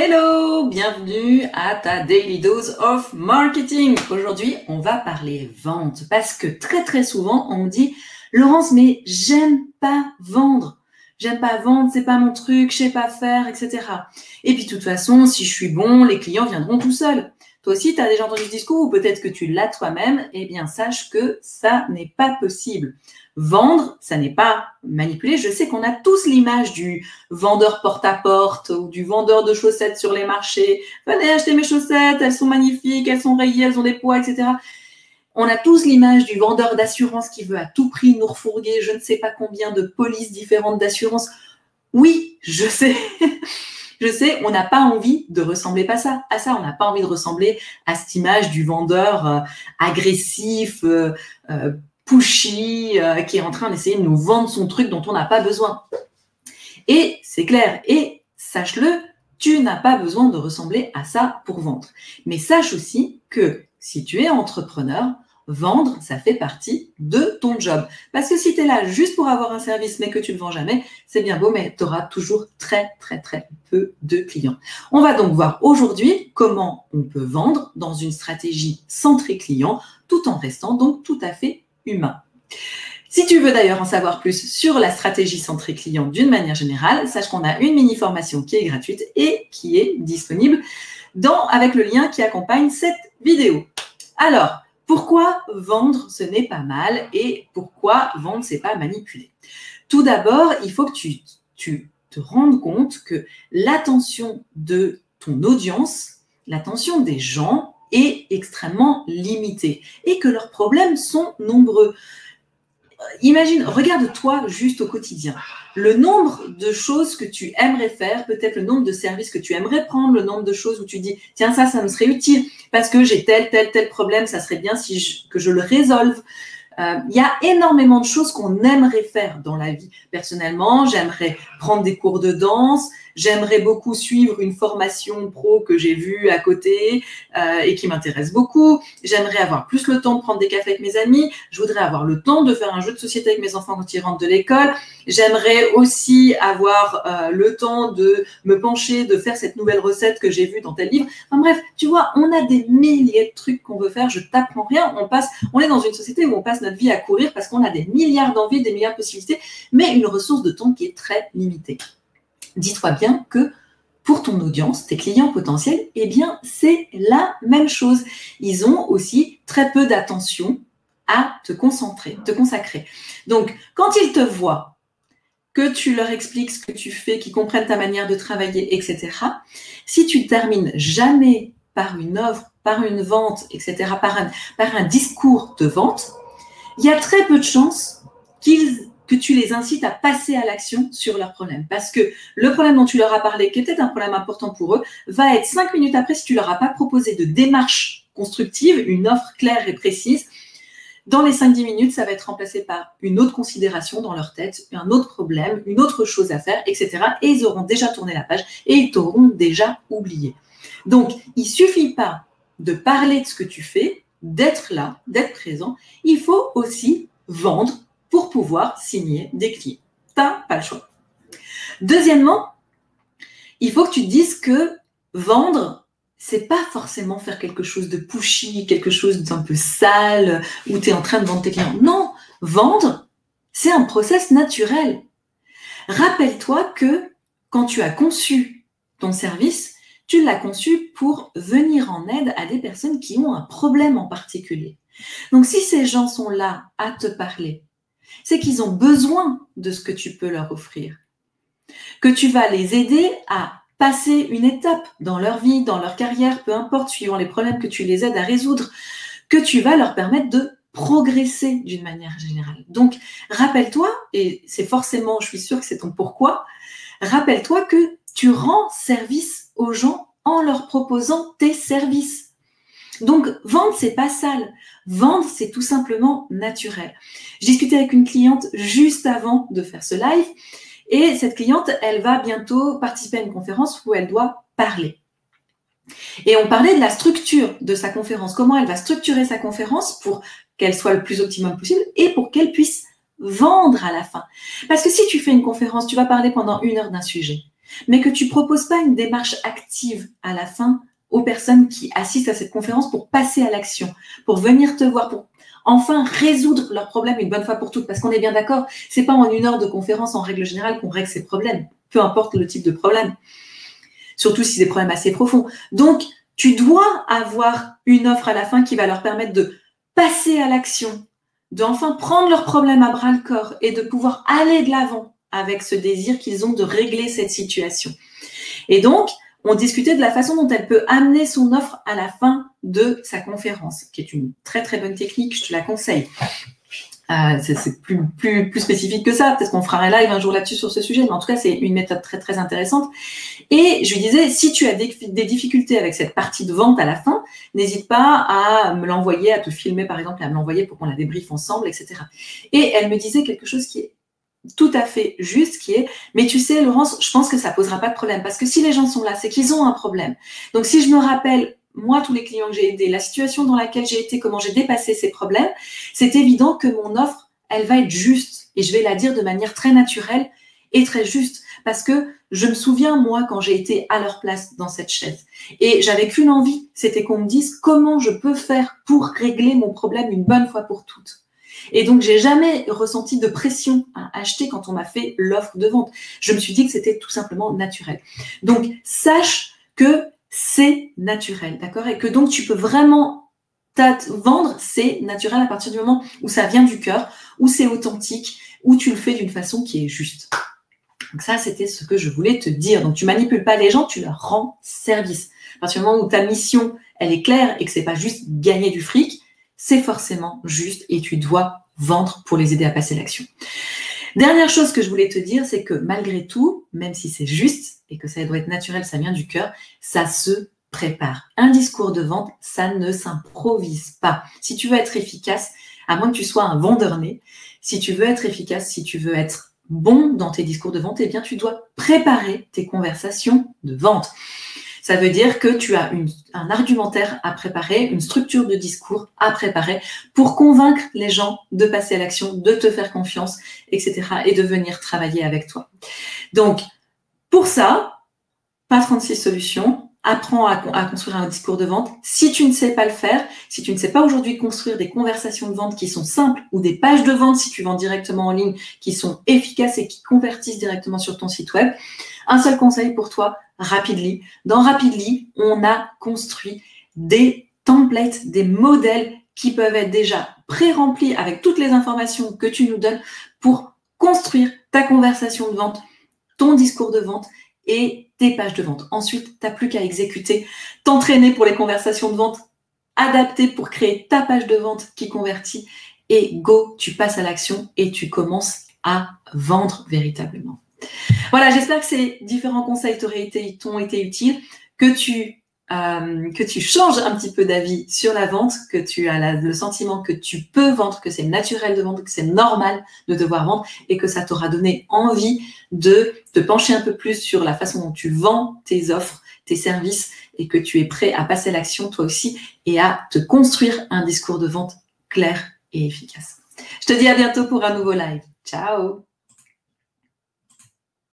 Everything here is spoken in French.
Hello, bienvenue à ta Daily Dose of Marketing. Aujourd'hui, on va parler vente parce que très très souvent on me dit Laurence, mais j'aime pas vendre. J'aime pas vendre, c'est pas mon truc, je sais pas faire, etc. Et puis de toute façon, si je suis bon, les clients viendront tout seuls. Aussi, tu as déjà entendu ce discours ou peut-être que tu l'as toi-même, eh bien sache que ça n'est pas possible. Vendre, ça n'est pas manipuler. Je sais qu'on a tous l'image du vendeur porte-à-porte ou du vendeur de chaussettes sur les marchés. Venez acheter mes chaussettes, elles sont magnifiques, elles sont rayées, elles ont des poids, etc. On a tous l'image du vendeur d'assurance qui veut à tout prix nous refourguer je ne sais pas combien de polices différentes d'assurance. Oui, je sais. je sais, on n'a pas envie de ressembler pas ça, à ça. On n'a pas envie de ressembler à cette image du vendeur euh, agressif, euh, euh, pushy, qui est en train d'essayer de nous vendre son truc dont on n'a pas besoin. Et c'est clair. Et sache-le, tu n'as pas besoin de ressembler à ça pour vendre. Mais sache aussi que si tu es entrepreneur, vendre, ça fait partie de ton job. Parce que si tu es là juste pour avoir un service mais que tu ne vends jamais, c'est bien beau, mais tu auras toujours très, très, très peu de clients. On va donc voir aujourd'hui comment on peut vendre dans une stratégie centrée client tout en restant donc tout à fait humain. Si tu veux d'ailleurs en savoir plus sur la stratégie centrée client d'une manière générale, sache qu'on a une mini formation qui est gratuite et qui est disponible dans, avec le lien qui accompagne cette vidéo. Alors, pourquoi vendre ce n'est pas mal et pourquoi vendre c'est pas manipuler Tout d'abord, il faut que tu, tu te rendes compte que l'attention de ton audience, l'attention des gens est extrêmement limitée et que leurs problèmes sont nombreux. Imagine, regarde-toi juste au quotidien. Le nombre de choses que tu aimerais faire, peut-être le nombre de services que tu aimerais prendre, le nombre de choses où tu dis, tiens, ça, ça me serait utile parce que j'ai tel, tel, tel problème, ça serait bien si que je le résolve. Euh, il y a énormément de choses qu'on aimerait faire dans la vie. Personnellement, j'aimerais prendre des cours de danse, J'aimerais beaucoup suivre une formation pro que j'ai vue à côté euh, et qui m'intéresse beaucoup. J'aimerais avoir plus le temps de prendre des cafés avec mes amis. Je voudrais avoir le temps de faire un jeu de société avec mes enfants quand ils rentrent de l'école. J'aimerais aussi avoir euh, le temps de me pencher, de faire cette nouvelle recette que j'ai vue dans tel livre. Enfin bref, tu vois, on a des milliers de trucs qu'on veut faire. Je t'apprends rien. On passe, on est dans une société où on passe vie à courir parce qu'on a des milliards d'envies, des milliards de possibilités, mais une ressource de temps qui est très limitée dis-toi bien que pour ton audience, tes clients potentiels, eh bien, c'est la même chose. Ils ont aussi très peu d'attention à te concentrer, te consacrer. Donc, quand ils te voient, que tu leur expliques ce que tu fais, qu'ils comprennent ta manière de travailler, etc., si tu termines jamais par une offre, par une vente, etc., par un, par un discours de vente, il y a très peu de chances que tu les incites à passer à l'action sur leurs problèmes. Parce que le problème dont tu leur as parlé, qui est peut-être un problème important pour eux, va être cinq minutes après si tu leur as pas proposé de démarche constructive, une offre claire et précise. Dans les 5-10 minutes, ça va être remplacé par une autre considération dans leur tête, un autre problème, une autre chose à faire, etc. Et ils auront déjà tourné la page et ils t'auront déjà oublié. Donc, il suffit pas de parler de ce que tu fais, d'être là, d'être présent. Il faut aussi vendre pour pouvoir signer des clients. Tu n'as pas le choix. Deuxièmement, il faut que tu te dises que vendre, c'est pas forcément faire quelque chose de pushy, quelque chose d'un peu sale, où tu es en train de vendre tes clients. Non, vendre, c'est un process naturel. Rappelle-toi que quand tu as conçu ton service, tu l'as conçu pour venir en aide à des personnes qui ont un problème en particulier. Donc si ces gens sont là à te parler, c'est qu'ils ont besoin de ce que tu peux leur offrir. Que tu vas les aider à passer une étape dans leur vie, dans leur carrière, peu importe, suivant les problèmes que tu les aides à résoudre, que tu vas leur permettre de progresser d'une manière générale. Donc, rappelle-toi, et c'est forcément, je suis sûre que c'est ton pourquoi, rappelle-toi que tu rends service aux gens en leur proposant tes services. Donc, vendre, c'est pas sale. Vendre, c'est tout simplement naturel. J'ai discuté avec une cliente juste avant de faire ce live et cette cliente, elle va bientôt participer à une conférence où elle doit parler. Et on parlait de la structure de sa conférence, comment elle va structurer sa conférence pour qu'elle soit le plus optimum possible et pour qu'elle puisse vendre à la fin. Parce que si tu fais une conférence, tu vas parler pendant une heure d'un sujet. Mais que tu proposes pas une démarche active à la fin aux personnes qui assistent à cette conférence pour passer à l'action, pour venir te voir, pour enfin résoudre leurs problèmes une bonne fois pour toutes. Parce qu'on est bien d'accord, c'est pas en une heure de conférence en règle générale qu'on règle ces problèmes, peu importe le type de problème. Surtout si c'est des problèmes assez profonds. Donc, tu dois avoir une offre à la fin qui va leur permettre de passer à l'action, d'enfin prendre leurs problèmes à bras le corps et de pouvoir aller de l'avant avec ce désir qu'ils ont de régler cette situation. Et donc, on discutait de la façon dont elle peut amener son offre à la fin de sa conférence, qui est une très très bonne technique, je te la conseille. Euh, c'est plus, plus, plus spécifique que ça. Peut-être qu'on fera un live un jour là-dessus sur ce sujet, mais en tout cas, c'est une méthode très très intéressante. Et je lui disais, si tu as des, des difficultés avec cette partie de vente à la fin, n'hésite pas à me l'envoyer, à te filmer par exemple, et à me l'envoyer pour qu'on la débriefe ensemble, etc. Et elle me disait quelque chose qui est tout à fait juste qui est, mais tu sais, Laurence, je pense que ça posera pas de problème parce que si les gens sont là, c'est qu'ils ont un problème. Donc, si je me rappelle, moi, tous les clients que j'ai aidés, la situation dans laquelle j'ai été, comment j'ai dépassé ces problèmes, c'est évident que mon offre, elle va être juste et je vais la dire de manière très naturelle et très juste parce que je me souviens, moi, quand j'ai été à leur place dans cette chaise et j'avais qu'une envie, c'était qu'on me dise comment je peux faire pour régler mon problème une bonne fois pour toutes. Et donc, j'ai jamais ressenti de pression à acheter quand on m'a fait l'offre de vente. Je me suis dit que c'était tout simplement naturel. Donc, sache que c'est naturel, d'accord? Et que donc, tu peux vraiment vendre, c'est naturel à partir du moment où ça vient du cœur, où c'est authentique, où tu le fais d'une façon qui est juste. Donc ça, c'était ce que je voulais te dire. Donc tu manipules pas les gens, tu leur rends service. À partir du moment où ta mission, elle est claire et que c'est pas juste gagner du fric, c'est forcément juste et tu dois vendre pour les aider à passer l'action. Dernière chose que je voulais te dire, c'est que malgré tout, même si c'est juste et que ça doit être naturel, ça vient du cœur, ça se prépare. Un discours de vente, ça ne s'improvise pas. Si tu veux être efficace, à moins que tu sois un vendeur né, si tu veux être efficace, si tu veux être bon dans tes discours de vente, eh bien, tu dois préparer tes conversations de vente. Ça veut dire que tu as un argumentaire à préparer, une structure de discours à préparer pour convaincre les gens de passer à l'action, de te faire confiance, etc. et de venir travailler avec toi. Donc, pour ça, pas 36 solutions, apprends à, construire un discours de vente. Si tu ne sais pas le faire, si tu ne sais pas aujourd'hui construire des conversations de vente qui sont simples ou des pages de vente si tu vends directement en ligne qui sont efficaces et qui convertissent directement sur ton site web, un seul conseil pour toi, Rapidly. Dans Rapidly, on a construit des templates, des modèles qui peuvent être déjà pré-remplis avec toutes les informations que tu nous donnes pour construire ta conversation de vente, ton discours de vente et tes pages de vente. Ensuite, tu n'as plus qu'à exécuter, t'entraîner pour les conversations de vente, adapter pour créer ta page de vente qui convertit et go, tu passes à l'action et tu commences à vendre véritablement. Voilà, j'espère que ces différents conseils t'ont été, été utiles, que tu euh, que tu changes un petit peu d'avis sur la vente, que tu as le sentiment que tu peux vendre, que c'est naturel de vendre, que c'est normal de devoir vendre et que ça t'aura donné envie de te pencher un peu plus sur la façon dont tu vends tes offres, tes services et que tu es prêt à passer l'action toi aussi et à te construire un discours de vente clair et efficace. Je te dis à bientôt pour un nouveau live. Ciao